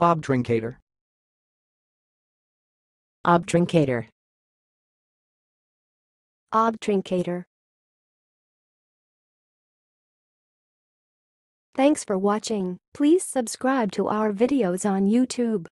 Obtruncator. Obtruncator. Obtruncator. Thanks for watching. Please subscribe to our videos on YouTube.